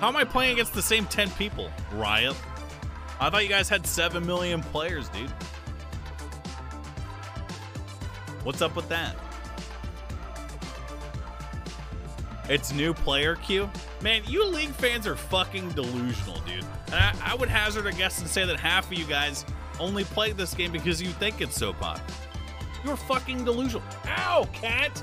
How am I playing against the same 10 people, Riot? I thought you guys had 7 million players, dude. What's up with that? It's new player queue? Man, you League fans are fucking delusional, dude. And I, I would hazard a guess and say that half of you guys only play this game because you think it's so popular. You're fucking delusional. Ow, cat!